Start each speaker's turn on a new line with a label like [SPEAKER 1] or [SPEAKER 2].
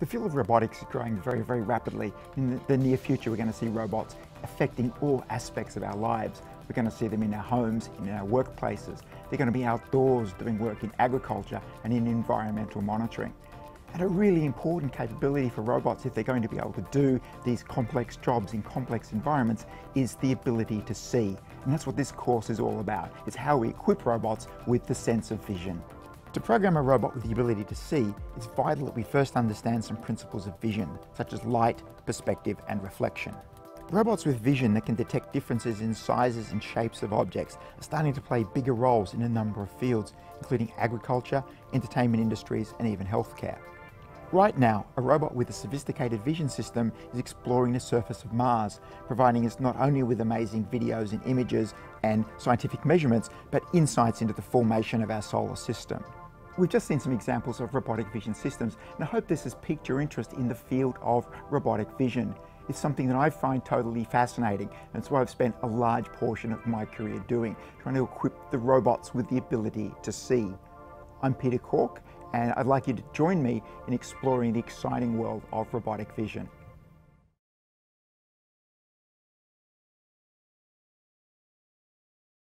[SPEAKER 1] The field of robotics is growing very, very rapidly. In the near future, we're going to see robots affecting all aspects of our lives. We're going to see them in our homes, in our workplaces. They're going to be outdoors doing work in agriculture and in environmental monitoring. And a really important capability for robots, if they're going to be able to do these complex jobs in complex environments, is the ability to see. And that's what this course is all about. It's how we equip robots with the sense of vision. To program a robot with the ability to see, it's vital that we first understand some principles of vision, such as light, perspective and reflection. Robots with vision that can detect differences in sizes and shapes of objects are starting to play bigger roles in a number of fields, including agriculture, entertainment industries and even healthcare. Right now, a robot with a sophisticated vision system is exploring the surface of Mars, providing us not only with amazing videos and images and scientific measurements, but insights into the formation of our solar system. We've just seen some examples of robotic vision systems, and I hope this has piqued your interest in the field of robotic vision. It's something that I find totally fascinating, and it's what I've spent a large portion of my career doing, trying to equip the robots with the ability to see. I'm Peter Corke, and I'd like you to join me in exploring the exciting world of robotic vision.